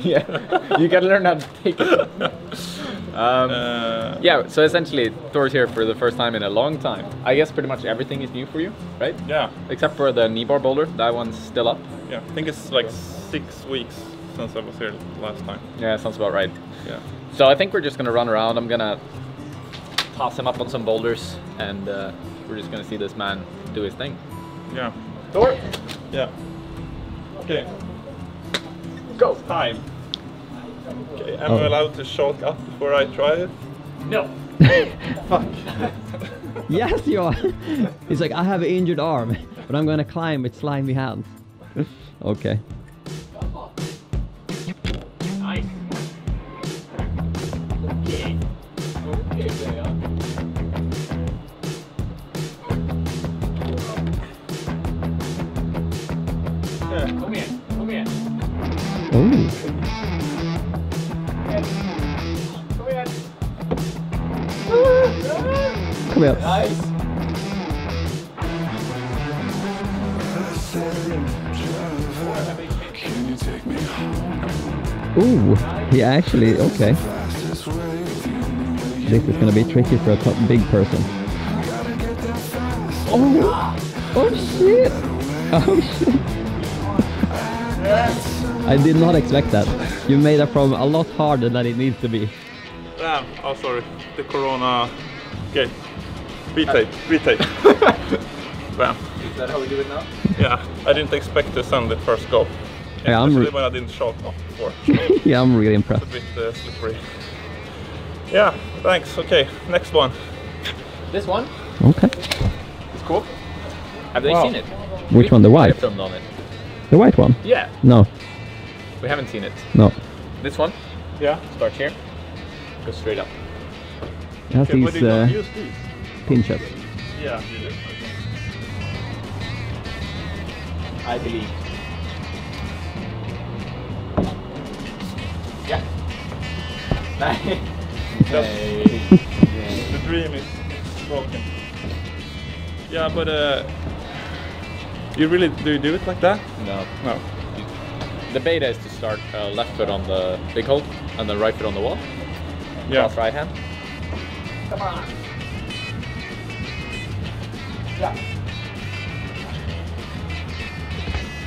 yeah, you gotta learn how to take it. Um, Uh, yeah, so essentially, Thor's here for the first time in a long time. I guess pretty much everything is new for you, right? yeah, Except for the knee bar boulder, that one's still up. yeah. I think it's like six weeks since I was here last time. Yeah, sounds about right. Yeah. So I think we're just gonna run around. I'm gonna toss him up on some boulders, and uh, we're just gonna see this man do his thing. Yeah. Thor, Yeah. Okay. go! Time. Okay, am Oh. I allowed to shulk up before I try it? No. Fuck. Yes, you are. He's like, I have an injured arm, but I'm gonna climb with slimy hands. okay. Nice. Okay. Okay, Leon. Yeah. Kom igen, kom igen. Oh. Nice. Ooh, he actually, okay. This is gonna be tricky for a big person. Oh, oh shit! Oh shit! I did not expect that. You made that from a lot harder than it needs to be. Damn. Oh, sorry. The corona. Okay. Retake. Retake. Bam. Is that how we do it now? Yeah. I didn't expect to send the first go. Yeah, I'm Especially re- when I didn't shulk up before. yeah, I'm really a impressed. bit uh, slippery. Yeah. Thanks. Okay. Next one. This one Okay. It's cool. Have they Wow. seen it? Which We- one? The we white? filmed on it. The white one? Yeah, No, we haven't seen it. no. This one Yeah. starts here, goes straight up. It has Okay, but these you uh, don't use these. pinches. Yeah. I believe. Yeah. Hey. The dream is broken. Yeah, but uh, you really do you do it like that? no. No. The beta is to start uh, left foot on the big hold and then right foot on the wall. Yeah. Cross right hand. Come on. Yeah.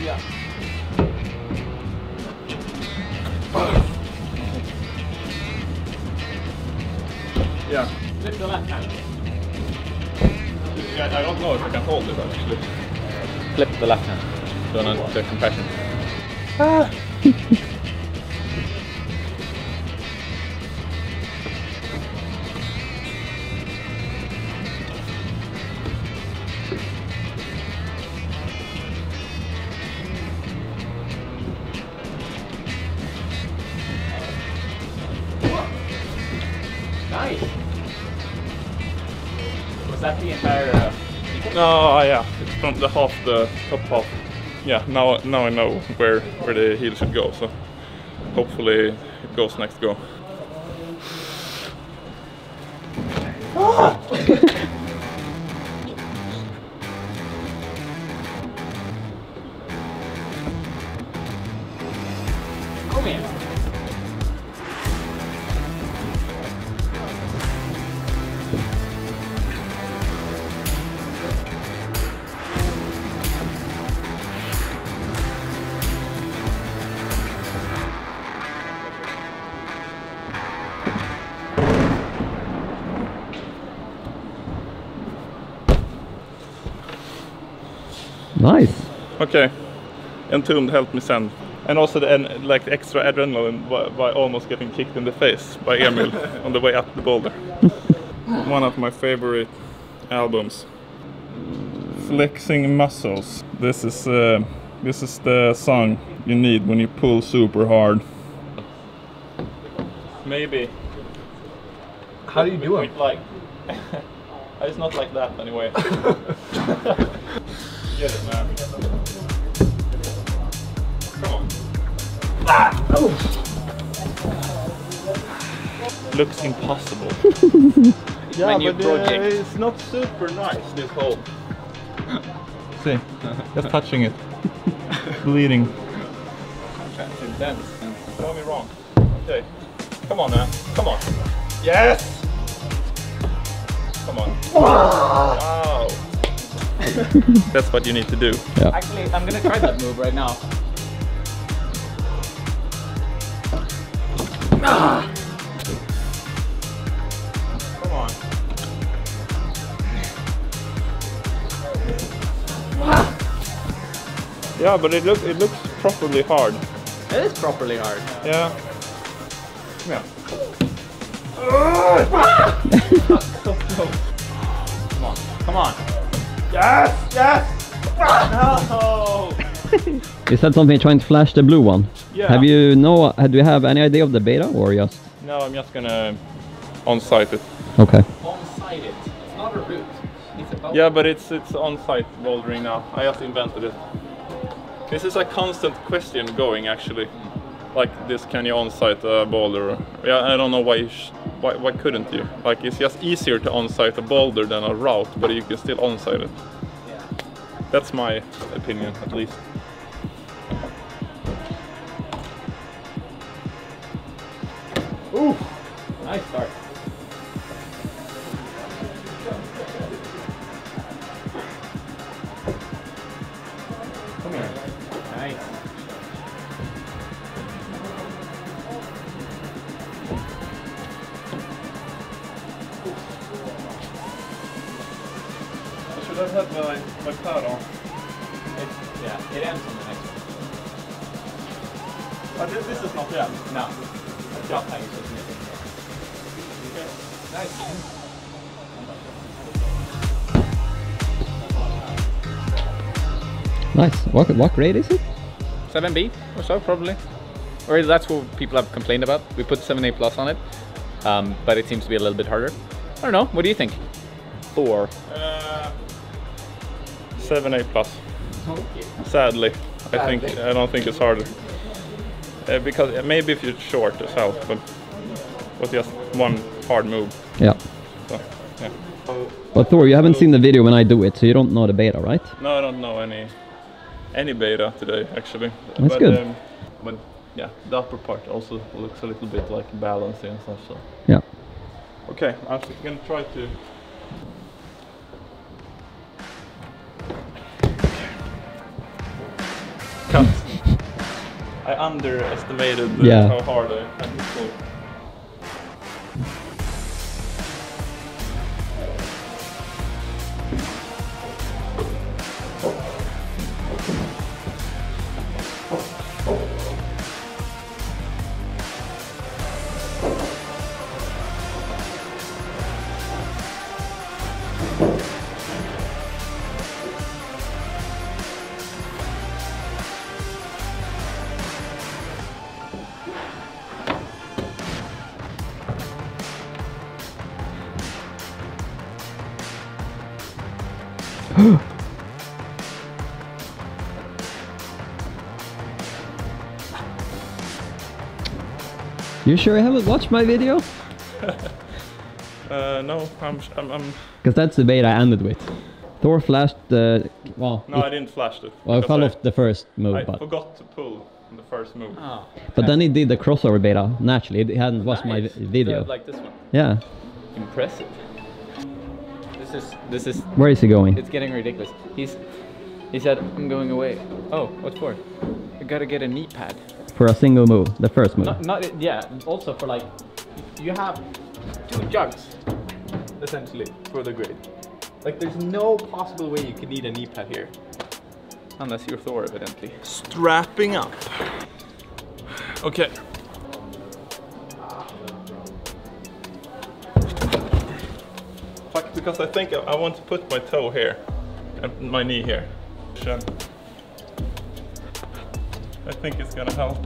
Yeah. Yeah. Lift the left hand. Yeah. I don't know if I can hold it actually. Flip the left hand. So on the compression. Nice. Was that the entire? Uh, No, yeah. It's from the half, the top half. Yeah. Now, now I know where where the heel should go. So hopefully it goes next go. Okay. Entombed helped me send. And also the en- like the extra adrenaline by, by almost getting kicked in the face by Emil on the way up the boulder. One of my favorite albums. Flexing muscles. This is uh, this is the song you need when you pull super hard. Maybe. How do you do it? Like. it's not like that anyway. Get it, man. Looks impossible. yeah, My new but uh, it's not super nice, this hole. See, just touching it. Bleeding. That's intense. Show me wrong. Okay. Come on now. Come on. Yes! Come on. Wow. That's what you need to do. Yeah. Actually, I'm gonna try that move right now. Come on. Yeah, but it looks it looks properly hard. It is properly hard. Yeah. Yeah. Come on, come on. Yes! Yes! No! You said something trying to flash the blue one. Yeah. Have you know? Uh, do you have any idea of the beta or just? No, I'm just gonna on-site it. Okay. On-site it. It's not a route. It's about Yeah, but it's it's on-site bouldering now. I just invented it. This is a constant question going actually. Like this, can you on-site a boulder? Yeah, I don't know why. You sh- why why couldn't you? Like it's just easier to on-site a boulder than a route, but you can still on-site it. Yeah. That's my opinion, at least. Ooh, nice start. Come here. Nice. I should have had my, my pad on. It, yeah, it ends on the next one. But this, this is not the end. No. Just like it's. Nice. Nice. What what grade is it? 7B or so, probably. Or that's what people have complained about. We put 7A plus on it, um, but it seems to be a little bit harder. I don't know. What do you think? Thor. Uh, 7A plus. Sadly, I think I don't think it's harder. Uh, because uh, maybe if you're short hell, but but just one hard move. Yeah. So, yeah. But Thor, you haven't seen the video when I do it, so you don't know the beta, right? No, I don't know any any beta today actually. That's but, good. Um, but yeah, the upper part also looks a little bit like balancing and stuff. So Yeah. okay, I'm gonna try to. I underestimated Yeah. how hard I had to pull. You sure you haven't watched my video? Uh, no, I'm, I'm, I'm Because that's the beta I ended with. Thor flashed the well. no, it, I didn't flash it. well, it because fell I- off the first move, but I but forgot to pull on the first move. Oh. but then he did the crossover beta naturally. It hadn't watched my Nice. vi- video. Yeah, like this one. Yeah. Impressive. This is this is Where is he going? it's getting ridiculous. He's he said I'm going away. Oh, what for? I gotta get a knee pad. For a single move, the first move. Not, not yeah. Also for like you have two jugs essentially for the grid. Like there's no possible way you could need a knee pad here. Unless you're Thor, evidently. Strapping up. Okay. Fuck, because I think I, I want to put my toe here and my knee here. Shin. I think it's gonna help.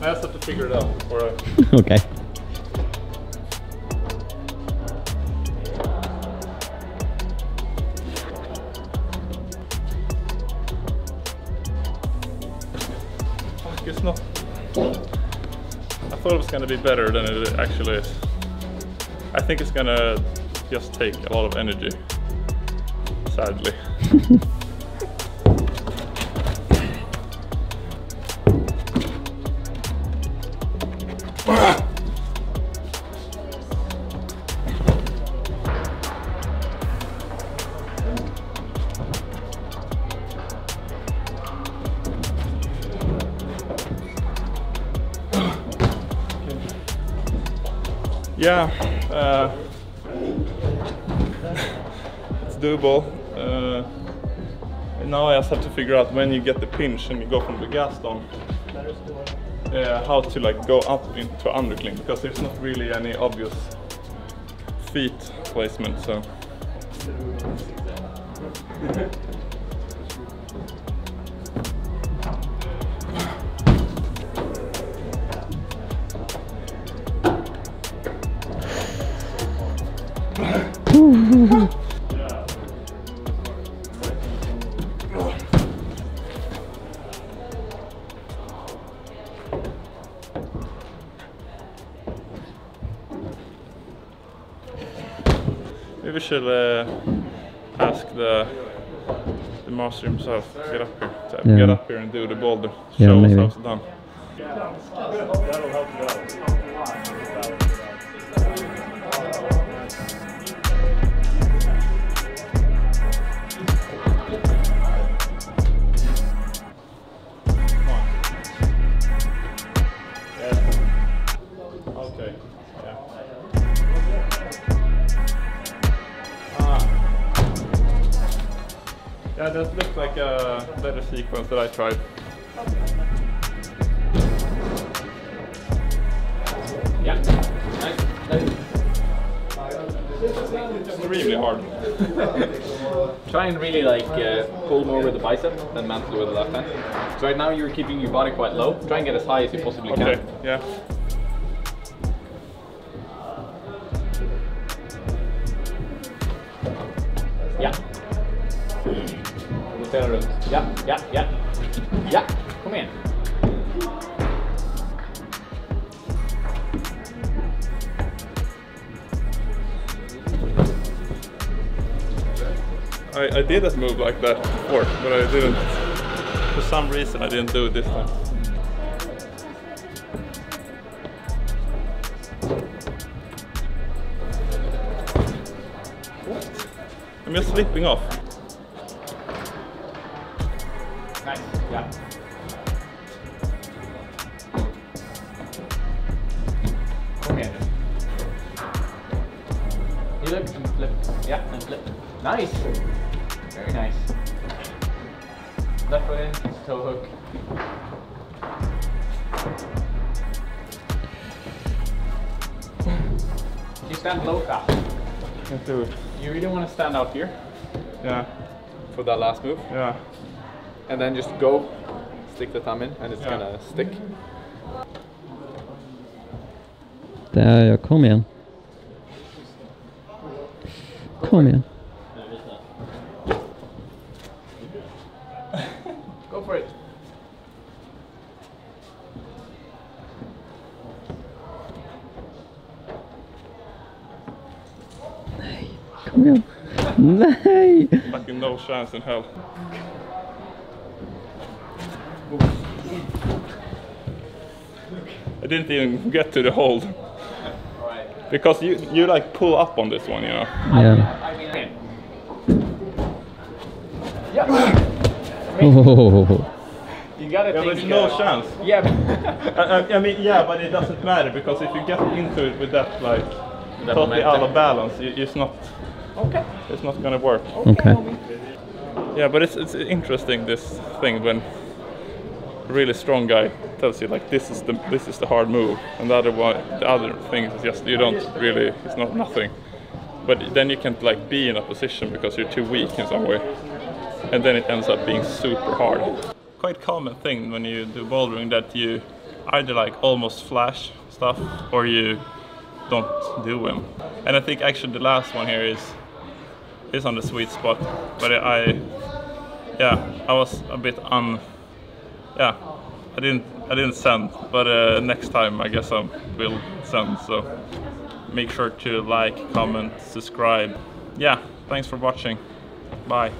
I just have to figure it out. Or I... okay. Fuck, it's not. I thought it was gonna be better than it actually is. I think it's gonna just take a lot of energy. sadly. Yeah, uh, doable. Uh, now I just have to figure out when you get the pinch and you go from the gaston, uh, how to like go up into undercling because there's not really any obvious feet placement. So. Maybe we should uh, ask the the master himself to get up here. To Yeah. Get up here and do the boulder. Yeah, Show us how it's done. Okay. Yeah. Yeah, that looks like a better sequence that I tried. Yeah. Nice. Extremely hard. Try and really like uh, pull more with the bicep than mantle with the left hand. So right now you're keeping your body quite low. Try and get as high as you possibly Okay, can. yeah. Yeah. Ställa runt. Ja, ja, ja. Ja, kom igen. I, I did a move like that before, but I didn't. For some reason, I didn't do it this time. What? I'm just slipping off. Nice. Very nice. Left foot in, toe hook. You stand low fast. Can't do it. You really want to stand out here Yeah, for that last move, yeah. and then just go, stick the thumb in, and it's Yeah. gonna stick. Där ja, kom igen. Kom igen. Igen. Nej! Fucking no chance in hell. I didn't even get to the hold because you you like pull up on this one, you know. Yeah. Yeah. Oh. You gotta Yeah, there's no chance. Yeah. but- I, I- mean, yeah, but it doesn't matter because if you get into it with that like totally out of balance, it, it's not okay. it's not gonna work. Okay. homie. Yeah, but it's it's interesting this thing when a really strong guy tells you like this is the this is the hard move, and the other one the other thing is just you don't really it's not nothing. But then you can't like be in a position because you're too weak in some way, and then it ends up being super hard. Quite common thing when you do bouldering that you either like almost flash stuff or you don't do them. And I think actually the last one here is is on the sweet spot. But I, yeah, I was a bit un, yeah, I didn't, I didn't send. But uh, next time, I guess I will send. So make sure to like, comment, subscribe. Yeah, thanks for watching. Bye.